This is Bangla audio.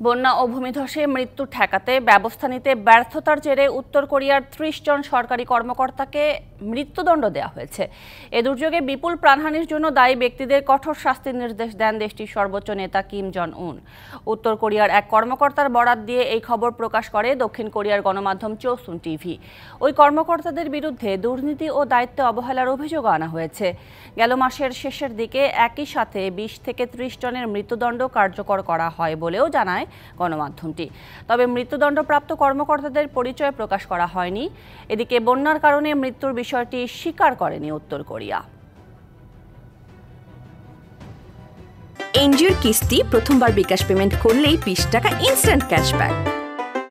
বন্যা ও ভূমিধসে মৃত্যু ঠেকাতে ব্যবস্থা নিতে ব্যর্থতার জেরে উত্তর কোরিয়ার ত্রিশ জন সরকারি কর্মকর্তাকে মৃত্যুদণ্ড দেওয়া হয়েছে। এ দুর্যোগে বিপুল প্রাণহানির জন্য দায়ী ব্যক্তিদের কঠোর শাস্তির নির্দেশ দেন দেশটির সর্বোচ্চ নেতা কিম জন উন। উত্তর কোরিয়ার এক কর্মকর্তার বরাত দিয়ে এই খবর প্রকাশ করে দক্ষিণ কোরিয়ার গণমাধ্যম চৌসুন টিভি। ওই কর্মকর্তাদের বিরুদ্ধে দুর্নীতি ও দায়িত্বে অবহেলার অভিযোগ আনা হয়েছে। গেল মাসের শেষের দিকে একই সাথে বিশ থেকে ত্রিশ জনের মৃত্যুদণ্ড কার্যকর করা হয় বলেও জানায় গণমাধ্যমটি। তবে মৃত্যুদণ্ডপ্রাপ্ত কর্মকর্তাদের পরিচয় প্রকাশ করা হয়নি। এদিকে বন্যার কারণে মৃত্যুর বিষয়টি স্বীকার করেনি উত্তর কোরিয়া। এনজিওর কিস্তি প্রথমবার বিকাশ পেমেন্ট করলেই বিশ টাকা ইনস্ট্যান্ট ক্যাশব্যাক